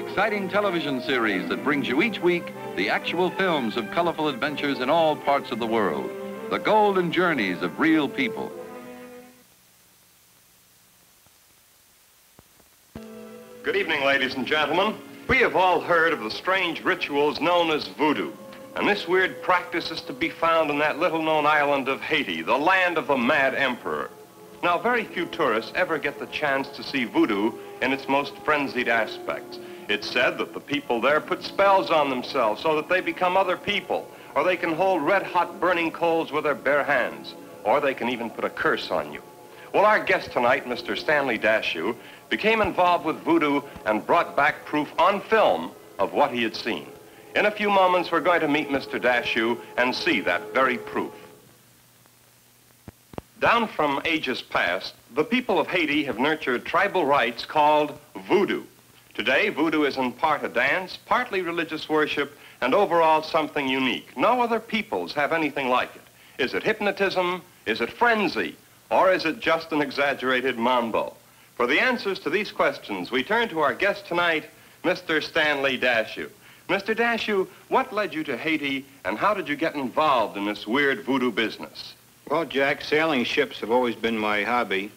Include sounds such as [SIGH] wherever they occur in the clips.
exciting television series that brings you each week the actual films of colorful adventures in all parts of the world. The golden journeys of real people. Good evening, ladies and gentlemen. We have all heard of the strange rituals known as voodoo. And this weird practice is to be found in that little-known island of Haiti, the land of the Mad Emperor. Now, very few tourists ever get the chance to see voodoo in its most frenzied aspects. It's said that the people there put spells on themselves so that they become other people, or they can hold red-hot burning coals with their bare hands, or they can even put a curse on you. Well, our guest tonight, Mr. Stanley Dashew, became involved with voodoo and brought back proof on film of what he had seen. In a few moments, we're going to meet Mr. Dashew and see that very proof. Down from ages past, the people of Haiti have nurtured tribal rites called voodoo. Today, voodoo is in part a dance, partly religious worship, and overall something unique. No other peoples have anything like it. Is it hypnotism? Is it frenzy? Or is it just an exaggerated mambo? For the answers to these questions, we turn to our guest tonight, Mr. Stanley Dashew. Mr. Dashew, what led you to Haiti, and how did you get involved in this weird voodoo business? Well, Jack, sailing ships have always been my hobby.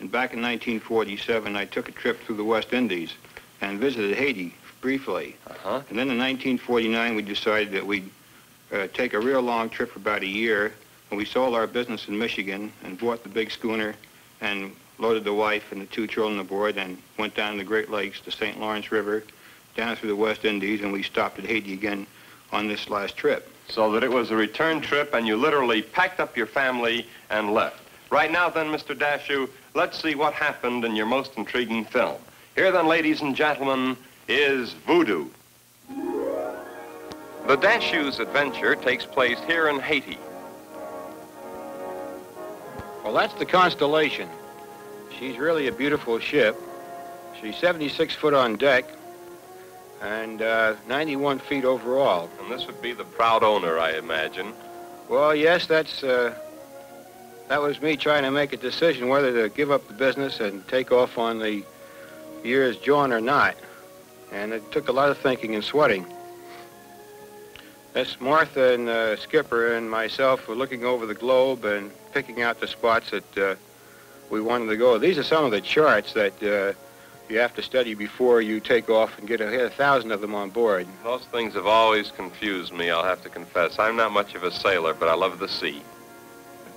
And back in 1947, I took a trip through the West Indies and visited Haiti briefly. Uh-huh. And then in 1949, we decided that we'd uh, take a real long trip for about a year. And we sold our business in Michigan and bought the big schooner and loaded the wife and the two children aboard and went down the Great Lakes the St. Lawrence River, down through the West Indies, and we stopped at Haiti again on this last trip. So that it was a return trip and you literally packed up your family and left. Right now then, Mr. Dashew, let's see what happened in your most intriguing film. Here then, ladies and gentlemen, is Voodoo. The Dashew's adventure takes place here in Haiti. Well, that's the Constellation. She's really a beautiful ship. She's 76 foot on deck and uh, 91 feet overall. And this would be the proud owner, I imagine. Well, yes, that's uh, that was me trying to make a decision whether to give up the business and take off on the year's John or not. And it took a lot of thinking and sweating. Miss Martha and uh, Skipper and myself were looking over the globe and picking out the spots that uh, we wanted to go. These are some of the charts that uh, you have to study before you take off and get a, a thousand of them on board. Those things have always confused me, I'll have to confess. I'm not much of a sailor, but I love the sea.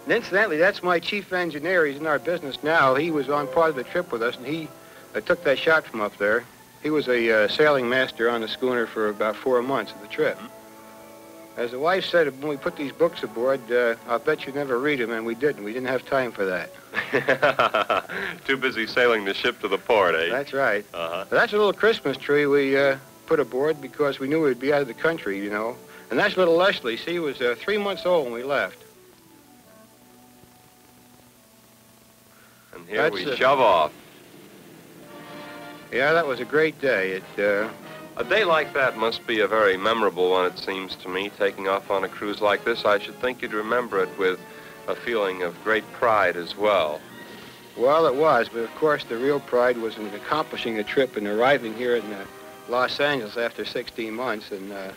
And incidentally, that's my chief engineer. He's in our business now. He was on part of the trip with us, and he uh, took that shot from up there. He was a uh, sailing master on the schooner for about four months of the trip. As the wife said, when we put these books aboard, uh, I'll bet you never read them, and we didn't. We didn't have time for that. [LAUGHS] Too busy sailing the ship to the port, eh? That's right. Uh-huh. That's a little Christmas tree we uh, put aboard because we knew we'd be out of the country, you know. And that's little Leslie. See, he was uh, three months old when we left. And here That's we a- shove off. Yeah, that was a great day. It, uh, A day like that must be a very memorable one, it seems to me, taking off on a cruise like this. I should think you'd remember it with a feeling of great pride as well. well, it was. But of course, the real pride was in accomplishing the trip and arriving here in uh, Los Angeles after 16 months. And uh, uh,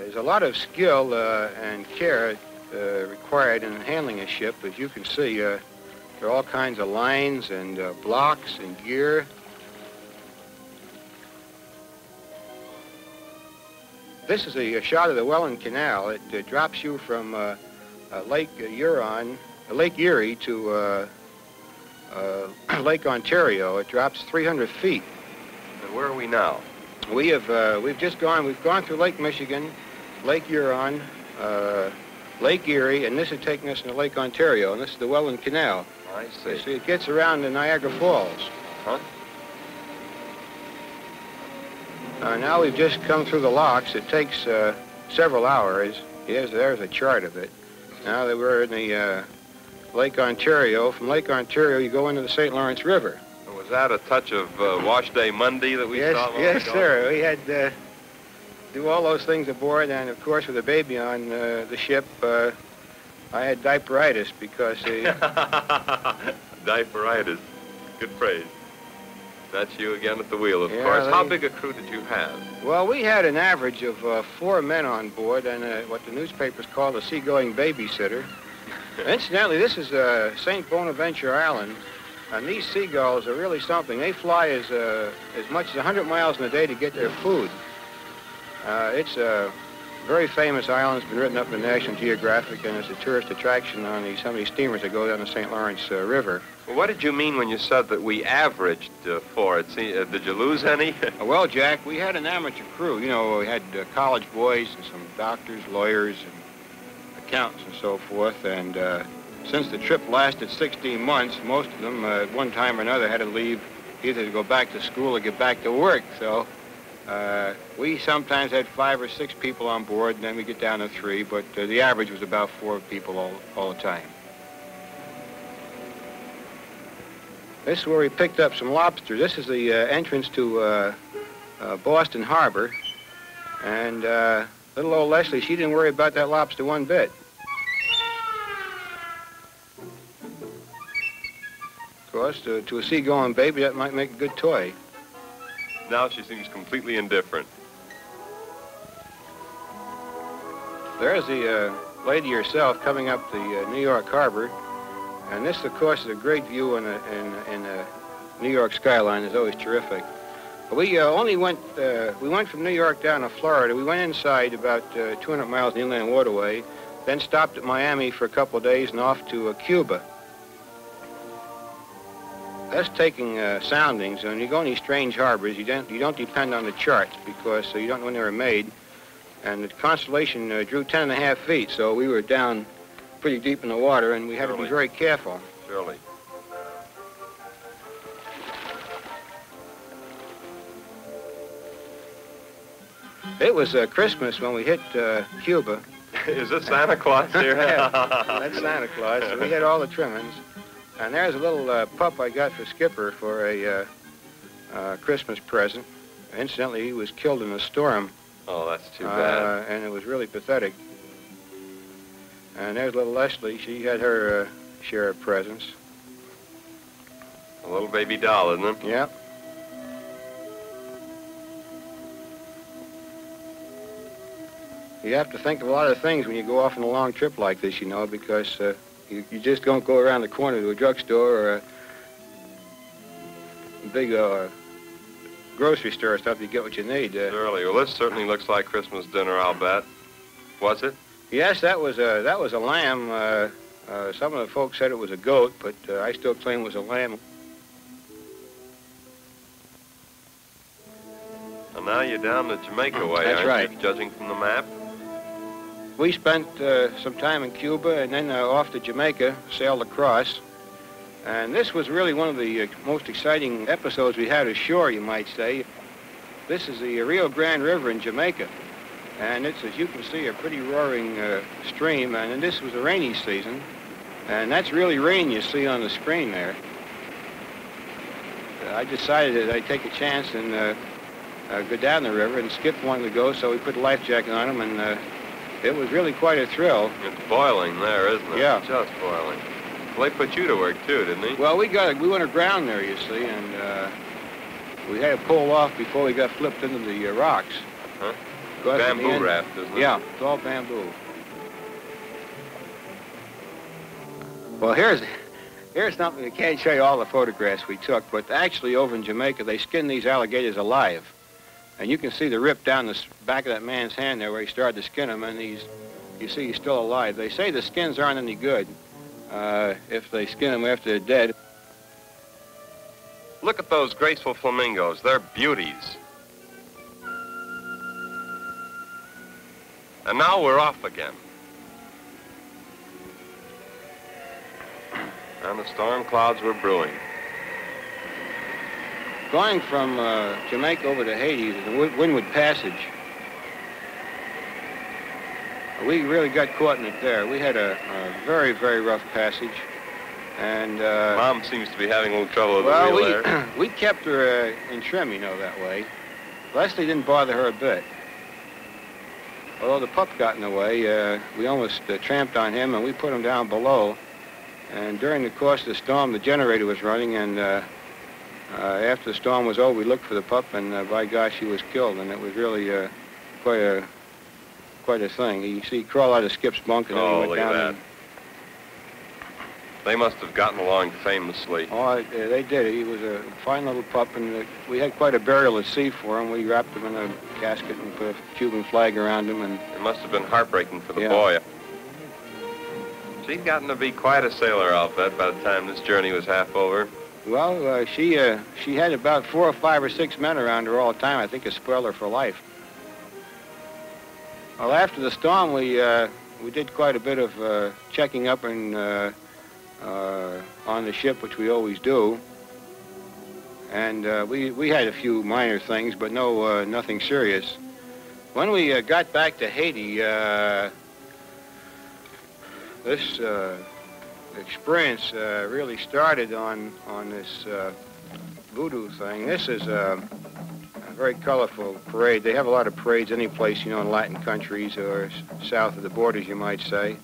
there's a lot of skill uh, and care uh, required in handling a ship. As you can see, uh, there are all kinds of lines and uh, blocks and gear. This is a, shot of the Welland Canal. It uh, drops you from uh, uh, Lake Huron, uh, Lake Erie to uh, uh, [CLEARS THROAT] Lake Ontario. It drops 300 feet. And where are we now? We have uh, we've just gone we've gone through Lake Michigan, Lake Huron, uh, Lake Erie, and this is taking us into Lake Ontario, and this is the Welland Canal. I see. see, it gets around the Niagara Falls. Huh? Uh, now we've just come through the locks. It takes uh, several hours. Yes, there's a chart of it. Now that we're in the uh, Lake Ontario, from Lake Ontario you go into the St. Lawrence River. Was that a touch of uh, Wash Day Monday that we yes, saw? yes, sir. We had uh, do all those things aboard, and of course, with a baby on uh, the ship, uh, I had diaperitis because uh, [LAUGHS] Diaperitis. Good phrase. That's you again at the wheel, of Yeah, course. How big a crew did you have? Well, we had an average of uh, four men on board and uh, what the newspapers call a seagoing babysitter. [LAUGHS] Incidentally, this is uh, St. Bonaventure Island, and these seagulls are really something. They fly as, uh, as much as 100 miles in a day to get their food. Uh, it's a very famous island. It's been written up in the National Geographic, and it's a tourist attraction on the, some of these steamers that go down the St. Lawrence uh, River. Well, what did you mean when you said that we averaged uh, four? It se- uh, did you lose any? [LAUGHS] Uh, Well, Jack, we had an amateur crew. You know, we had uh, college boys and some doctors, lawyers, and accountants and so forth. And uh, since the trip lasted 16 months, most of them, uh, at one time or another, had to leave either to go back to school or get back to work. So uh, we sometimes had five or six people on board, and then we get down to three. But uh, the average was about four people all, all the time. This is where we picked up some lobster. This is the uh, entrance to uh, uh, Boston Harbor. And uh, little old Leslie, she didn't worry about that lobster one bit. Of course, to, to a seagoing baby, that might make a good toy. Now she seems completely indifferent. There's the uh, lady herself coming up the uh, New York Harbor. And this, of course, is a great view in the, in, in New York skyline. It's always terrific. We uh, only went, uh, we went from New York down to Florida. We went inside about uh, 200 miles inland waterway, then stopped at Miami for a couple of days and off to uh, Cuba. That's taking uh, soundings. When you go in these strange harbors, you don't, you don't depend on the charts because uh, you don't know when they were made. And the Constellation uh, drew 10 and a half feet, so we were down pretty deep in the water, and we had to be very careful. Surely. It was uh, Christmas when we hit uh, Cuba. [LAUGHS] Is it Santa Claus here? [LAUGHS] Yeah, [LAUGHS] That's Santa Claus. So we had all the trimmings. And there's a little uh, pup I got for Skipper for a uh, uh, Christmas present. Incidentally, he was killed in a storm, oh, that's too bad. uh, and it was really pathetic. And there's little Leslie. She had her uh, share of presents. A little baby doll, isn't it? Yep. You have to think of a lot of things when you go off on a long trip like this, you know, because uh, you, you just don't go around the corner to a drugstore or a big uh, grocery store or stuff to get what you need. Uh, Surely. Well, this certainly looks like Christmas dinner, I'll bet. Was it? yes, that was a that was a lamb. Uh, uh, some of the folks said it was a goat, but uh, I still claim it was a lamb. And now you're down the Jamaica way, That's aren't right. you, judging from the map? We spent uh, some time in Cuba and then uh, off to Jamaica, sailed across. And this was really one of the uh, most exciting episodes we had ashore, you might say. This is the Rio Grande River in Jamaica. And it's, as you can see, a pretty roaring uh, stream. And this was a rainy season. And that's really rain you see on the screen there. I decided that I'd take a chance and uh, uh, go down the river, and Skip wanted to go, so we put a life jacket on him, and uh, it was really quite a thrill. It's boiling there, isn't it? Yeah. Just boiling. Well, they put you to work, too, didn't they? Well, we got we went aground there, you see, and uh, we had to pull off before we got flipped into the uh, rocks. Huh? Because Bamboo end- raft, isn't it? Yeah, it's all bamboo. Well, here's here's something I can't show you all the photographs we took, but actually over in Jamaica they skin these alligators alive, and you can see the rip down the back of that man's hand there where he started to skin him, and he's you see he's still alive. They say the skins aren't any good uh, if they skin them after they're dead. Look at those graceful flamingos. They're beauties. And now we're off again. And the storm clouds were brewing. Going from uh, Jamaica over to Haiti, the Windward Passage, we really got caught in it there. We had a, a very, very rough passage. And, uh, Mom seems to be having a little trouble with well, the wheel there. we, [CLEARS THROAT] we kept her uh, in trim, you know, that way. Leslie didn't bother her a bit. Although the pup got in the way, uh, we almost uh, tramped on him, and we put him down below. And during the course of the storm, the generator was running, and uh, after the storm was over, we looked for the pup, and uh, by gosh, he was killed, and it was really uh, quite a quite a thing. You see, he crawled out of Skip's bunk, and then Oh, he went down. that. They must have gotten along famously. Oh, uh, they did. He was a fine little pup, and uh, we had quite a burial at sea for him. We wrapped him in a casket and put a Cuban flag around him, and It must have been heartbreaking for the Yeah. boy. She'd gotten to be quite a sailor, I'll bet, by the time this journey was half over. Well, uh, she uh, she had about four or five or six men around her all the time. I think it spoiled her for life. Well, after the storm, we uh, we did quite a bit of uh, checking up and uh, uh, on the ship, which we always do. And we we had a few minor things, but no nothing serious. When we got back to Haiti, this experience uh, really started on on this uh, voodoo thing. This is a, a very colorful parade. They have a lot of parades any place, you know, in Latin countries or s- south of the borders, you might say.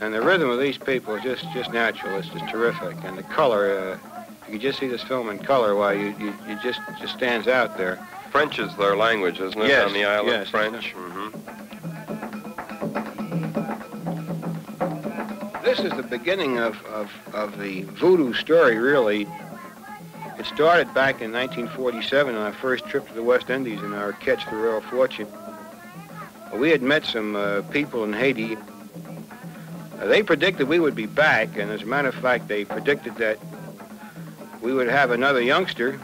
And the rhythm of these people is just just natural. It's just terrific. And the color, uh, you just see this film in color, why you, you you just just stands out there. French is their language, isn't it, Yes, on the island? yes. French? hmm is the beginning of, of, of the voodoo story, really. It started back in 1947 on our first trip to the West Indies in our ketch the Royal Fortune. We had met some uh, people in Haiti. Uh, they predicted we would be back, and as a matter of fact, they predicted that we would have another youngster,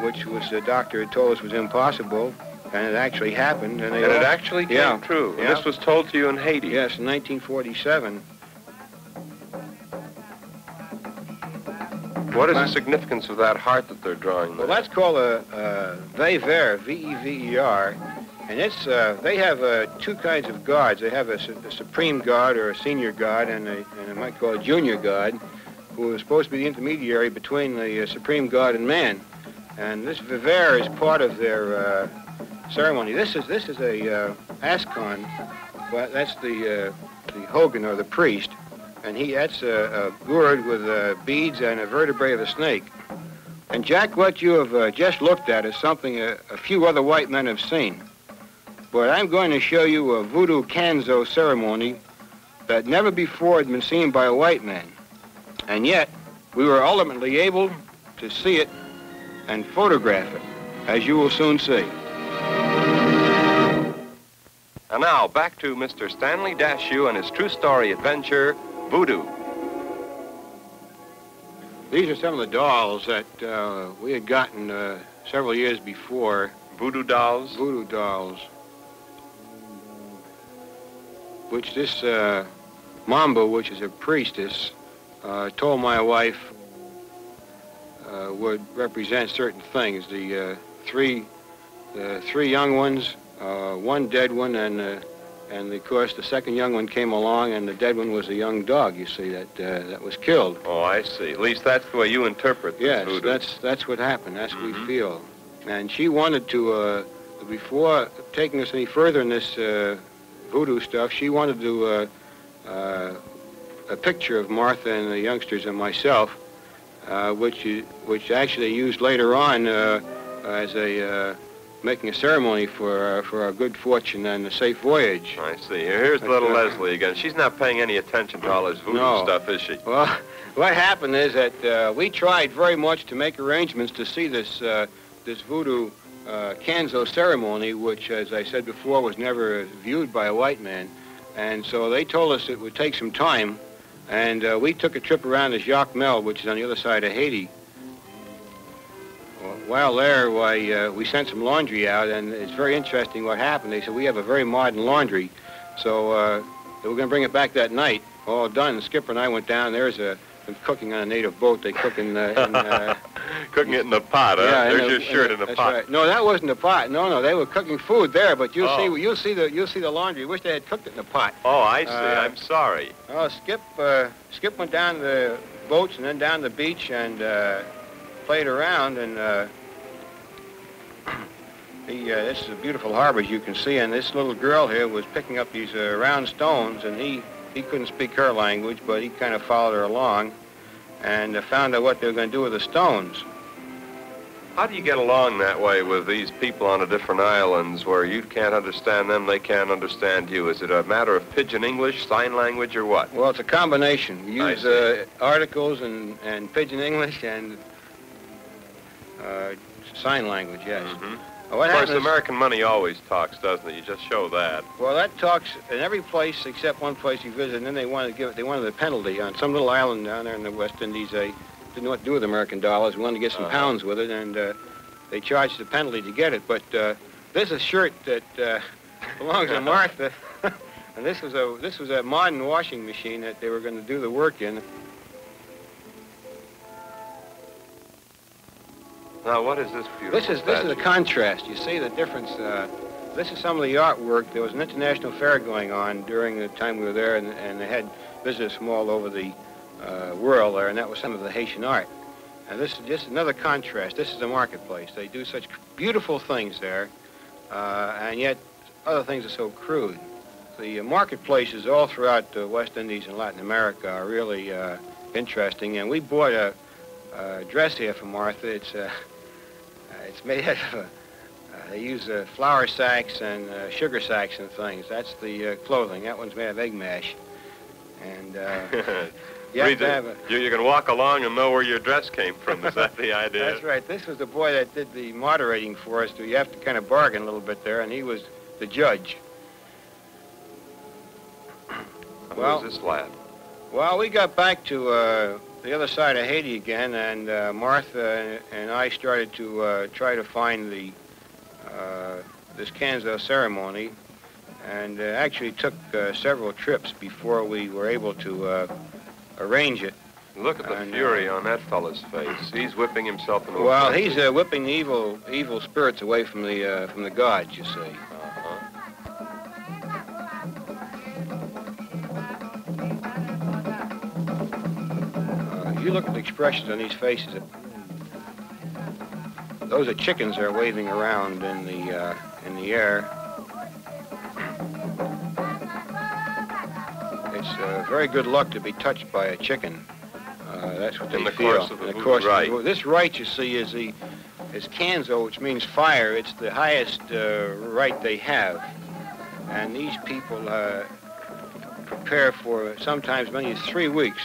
which was the doctor had told us was impossible, and it actually happened. And, they And it actually came Yeah. true. Yeah. this was told to you in Haiti. Yes, in 1947. What is the significance of that heart that they're drawing Well, there? that's called a, a Vever, V-E-V-E-R, and it's uh, they have uh, two kinds of gods. They have a, su- a supreme god or a senior god, and, a, and I might call a junior god, who is supposed to be the intermediary between the uh, supreme god and man. And this Vever is part of their uh, ceremony. This is this is a uh, Asson, well, that's the uh, the Houngan or the priest, and he that's a, a gourd with uh, beads and a vertebrae of a snake. And Jack, what you have uh, just looked at is something a, a few other white men have seen. But I'm going to show you a voodoo canzo ceremony that never before had been seen by a white man. And yet, we were ultimately able to see it and photograph it, as you will soon see. And now, back to Mr. Stanley Dashew and his true story adventure, Voodoo. These are some of the dolls that uh, we had gotten uh, several years before, Voodoo dolls? voodoo dolls, which this uh, Mambo, which is a priestess, uh, told my wife uh, would represent certain things. The uh, three, the three young ones, uh, one dead one, and uh, and of course the second young one came along, and the dead one was a young dog. You see that uh, that was killed. Oh, I see. At least that's the way you interpret Yes, voodoo. that's that's what happened. That's what Mhm. we feel. And she wanted to, uh, before taking us any further in this uh, voodoo stuff, she wanted to uh, uh, a picture of Martha and the youngsters and myself, uh, which which actually used later on uh, as a uh, making a ceremony for uh, for our good fortune and a safe voyage. I see. Here's That's little right. Leslie again. She's not paying any attention to all this voodoo No. stuff, is she? Well, [LAUGHS] what happened is that uh, we tried very much to make arrangements to see this uh, this voodoo uh, Kanzo ceremony, which, as I said before, was never viewed by a white man. And so they told us it would take some time, and uh, we took a trip around to Jacmel, which is on the other side of Haiti. Well, While there, why, uh, we sent some laundry out, and it's very interesting what happened. They said, we have a very modern laundry, so uh, they were going to bring it back that night, all done. The skipper and I went down. There's a been cooking on a native boat. They cook in, uh, in uh, [LAUGHS] Cooking it in the pot, huh? yeah, There's the- your shirt in in the pot. Right. No, that wasn't the pot. No, no, they were cooking food there. But you'll Oh. see, you'll see the, you'll see the laundry. Wish they had cooked it in the pot. Oh, I see. Uh, I'm sorry. Oh, Skip, uh, Skip went down to the boats and then down the beach and uh, played around. And uh, he, uh, this is a beautiful harbor, as you can see. And this little girl here was picking up these uh, round stones, and he, he couldn't speak her language, but he kind of followed her along. and uh, found out what they were going to do with the stones. How do you get along that way with these people on the different islands where you can't understand them, they can't understand you? Is it a matter of pidgin English, sign language, or what? Well, it's a combination. We use uh, articles and, and pidgin English and uh, sign language, yes. Mhm. Uh, What Of course, happens- American money always talks, doesn't it? You just show that. Well, that talks in every place except one place you visit, and then they wanted to give it. They wanted a penalty on some little island down there in the West Indies. They didn't know what to do with American dollars. We wanted to get some Uh-huh. pounds with it, and uh, they charged the penalty to get it. But uh, this is a shirt that uh, [LAUGHS] belongs to Martha, [LAUGHS] and this was a this was a modern washing machine that they were going to do the work in. Now, what is this beautiful This is this is a contrast. You see the difference. Uh, this is some of the artwork. There was an international fair going on during the time we were there, and, and they had visitors from all over the uh, world there, and that was some of the Haitian art. And this is just another contrast. This is a marketplace. They do such beautiful things there, uh, and yet other things are so crude. The uh, marketplaces all throughout the West Indies and Latin America are really uh, interesting, and we bought a, a dress here for Martha. It's uh, uh, [LAUGHS] it's made out of, uh, uh, they use uh, flour sacks and uh, sugar sacks and things. That's the uh, clothing. That one's made of egg mash. And uh, you have to have a, You, you can walk along and know where your dress came from. Is that the [LAUGHS] idea? That's right. This was the boy that did the moderating for us. So you have to kind of bargain a little bit there, and he was the judge. Well- Who's this lad? Well, we got back to uh, the other side of Haiti again, and uh, Martha and I started to uh, try to find the uh, this Kanzo ceremony, and uh, actually took uh, several trips before we were able to uh, arrange it. Look at the And, fury on that fellow's face. He's whipping himself Well, he's uh, whipping evil evil spirits away from the uh, from the gods, you see. You look at the expressions on these faces. Those are chickens that are waving around in the uh, in the air. It's uh, very good luck to be touched by a chicken. Uh, that's what they In the feel. course of the In the voodoo course the This right you see, is the is Kanzo, which means fire. It's the highest uh, rite they have, and these people uh, prepare for sometimes many as three weeks.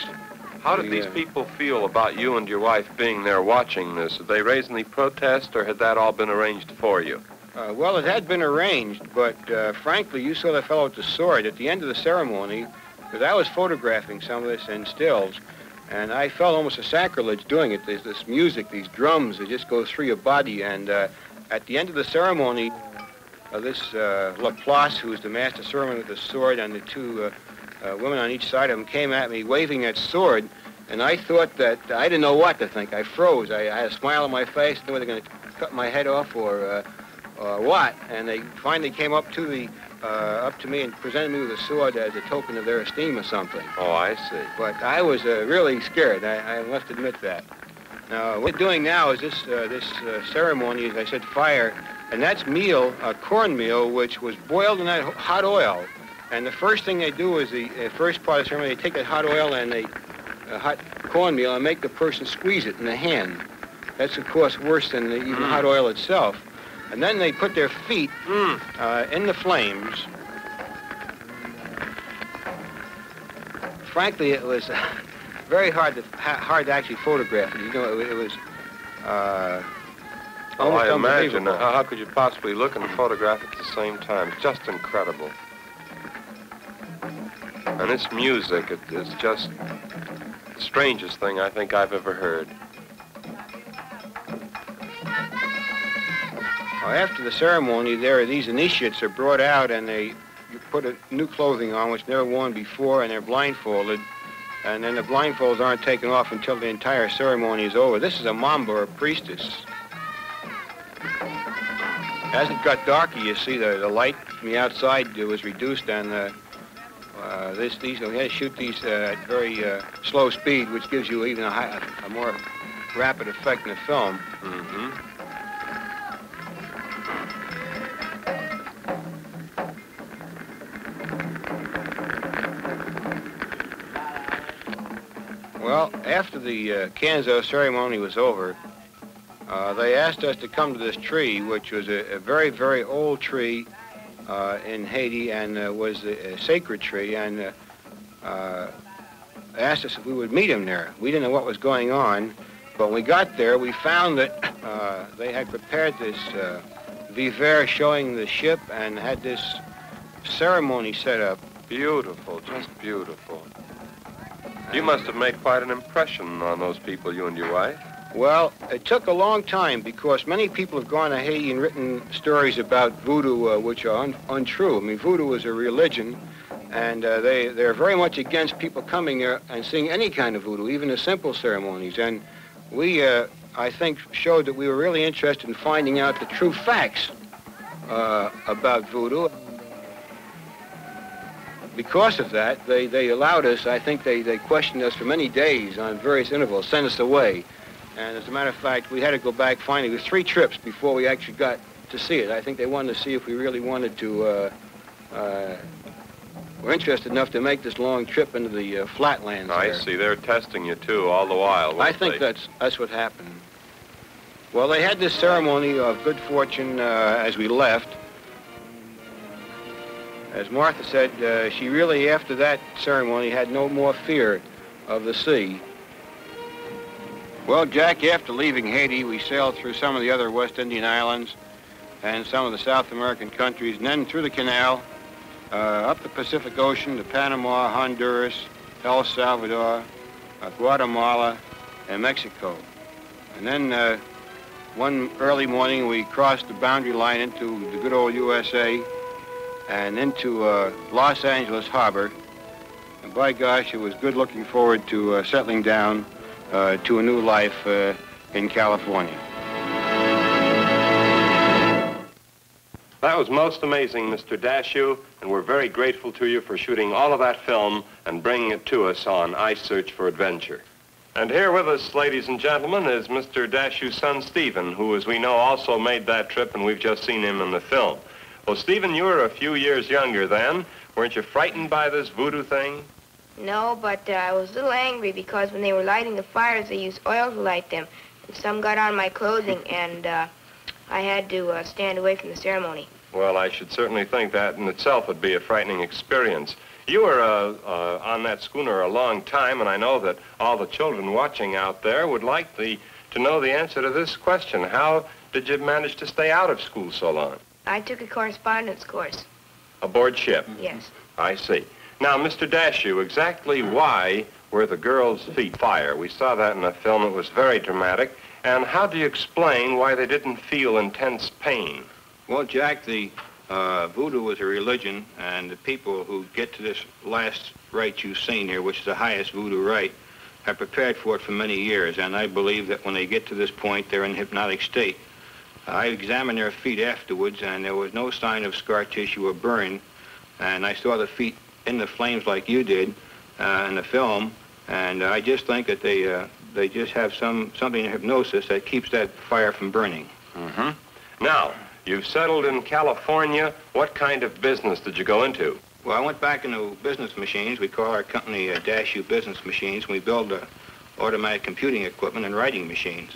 How did these uh, people feel about you and your wife being there watching this? Did they raise any protest, or had that all been arranged for you? Uh, well, it had been arranged, but uh, frankly, you saw the fellow with the sword at the end of the ceremony, because I was photographing some of this in stills, and I felt almost a sacrilege doing it. There's this music, these drums that just go through your body, and uh, at the end of the ceremony, uh, this uh, Laplace, who was the master ceremony with the sword, and the two uh, women on each side of him came at me waving that sword, and I thought that I didn't know what to think. I froze. I, I had a smile on my face, knew they were going to cut my head off or, uh, or what. And they finally came up to the uh, up to me and presented me with a sword as a token of their esteem or something. Oh, I see. But I was uh, really scared. I, I must admit that. Now, what we're doing now is this uh, this uh, ceremony, as I said, fire, and that's meal, uh, cornmeal, which was boiled in that hot oil. And the first thing they do is the uh, first part of the ceremony, they take that hot oil and they uh, hot cornmeal and make the person squeeze it in the hand. That's of course worse than the, even Mm. hot oil itself. And then they put their feet Mm. uh, in the flames. Frankly, it was [LAUGHS] very hard to ha- hard to actually photograph it. You know, it, it was uh, Oh, almost I imagine. unbelievable. How, how could you possibly look and photograph at the same time? Just incredible. And this music, it is just the strangest thing I think I've ever heard. Well, after the ceremony, there these initiates are brought out and they put a new clothing on which never worn before, and they're blindfolded. And then the blindfolds aren't taken off until the entire ceremony is over. This is a mambo or priestess. As it got darker, you see the, the light from the outside was reduced, and uh, uh, this these we had to shoot these uh, at very uh, slow speed, which gives you even a, high, a more rapid effect in the film. Mm-hmm. Well, after the uh, Kanzo ceremony was over, uh, they asked us to come to this tree, which was a, a very, very old tree in Haiti and uh, was a, a, sacred tree, and uh, uh, asked us if we would meet him there. We didn't know what was going on, but when we got there, we found that uh, they had prepared this Vever showing the ship and had this ceremony set up. Beautiful, just beautiful. You must have made quite an impression on those people, you and your wife. Well, it took a long time because many people have gone to Haiti and written stories about voodoo uh, which are un untrue. I mean, voodoo is a religion, and uh, they, they're very much against people coming there and seeing any kind of voodoo, even the simple ceremonies. And we, uh, I think, showed that we were really interested in finding out the true facts uh, about voodoo. Because of that, they, they allowed us, I think they, they questioned us for many days on various intervals, sent us away. And as a matter of fact, we had to go back finally. It was three trips before we actually got to see it. I think they wanted to see if we really wanted to, uh, uh, were interested enough to make this long trip into the uh, flatlands I there. see. They're testing you, too, all the while. I think they? that's, that's what happened. Well, they had this ceremony of good fortune uh, as we left. As Martha said, uh, she really, after that ceremony, had no more fear of the sea. Well, Jack, after leaving Haiti, we sailed through some of the other West Indian islands and some of the South American countries, and then through the canal, uh, up the Pacific Ocean to Panama, Honduras, El Salvador, uh, Guatemala, and Mexico. And then uh, one early morning, we crossed the boundary line into the good old USA and into uh, Los Angeles Harbor. And by gosh, it was good looking forward to uh, settling down uh, to a new life uh, in California. That was most amazing, Mr. Dashew, and we're very grateful to you for shooting all of that film and bringing it to us on I Search for Adventure. And here with us, ladies and gentlemen, is Mr. Dashew's son, Stephen, who, as we know, also made that trip, and we've just seen him in the film. Well, Stephen, you were a few years younger then. Weren't you frightened by this voodoo thing? No, but uh, I was a little angry because when they were lighting the fires, they used oil to light them. And some got on my clothing, [LAUGHS] and uh, I had to uh, stand away from the ceremony. Well, I should certainly think that in itself would be a frightening experience. You were uh, uh, on that schooner a long time, and I know that all the children watching out there would like the, to know the answer to this question. How did you manage to stay out of school so long? I took a correspondence course. Aboard ship? Yes. I see. Now, Mr. Dashew, exactly why were the girls' feet fire? We saw that in the film. It was very dramatic. And how do you explain why they didn't feel intense pain? Well, Jack, the uh, voodoo is a religion, and the people who get to this last rite you've seen here, which is the highest voodoo rite, have prepared for it for many years. And I believe that when they get to this point, they're in hypnotic state. I examined their feet afterwards, and there was no sign of scar tissue or burn. And I saw the feet in the flames like you did uh, in the film, and I just think that they uh, they just have some something in hypnosis that keeps that fire from burning. Mm-hmm. Now, you've settled in California. What kind of business did you go into? Well, I went back into business machines. We call our company uh, Dashew Business Machines. We build uh, automatic computing equipment and writing machines.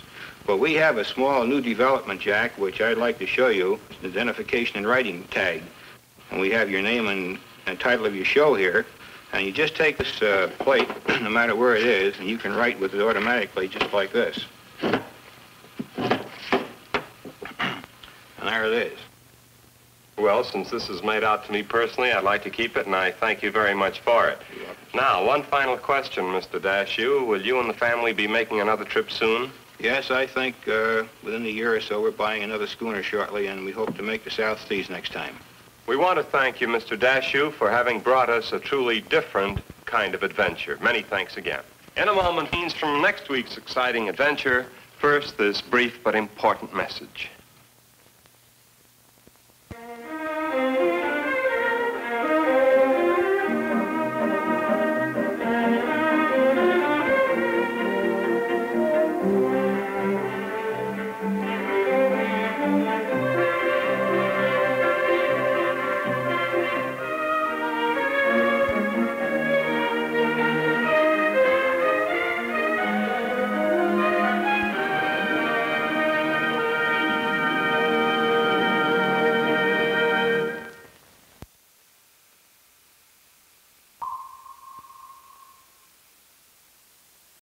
Well, we have a small new development, Jack, which I'd like to show you. It's an identification and writing tag. And we have your name and and title of your show here, and you just take this uh, plate, [CLEARS THROAT] no matter where it is, and you can write with it automatically just like this. And there it is. Well, since this is made out to me personally, I'd like to keep it, and I thank you very much for it. Now, one final question, Mr. Dashew. Will you and the family be making another trip soon? Yes, I think uh, within a year or so we're buying another schooner shortly, and we hope to make the South Seas next time. We want to thank you, Mr. Dashew, for having brought us a truly different kind of adventure. Many thanks again. In a moment, means from next week's exciting adventure, first this brief but important message.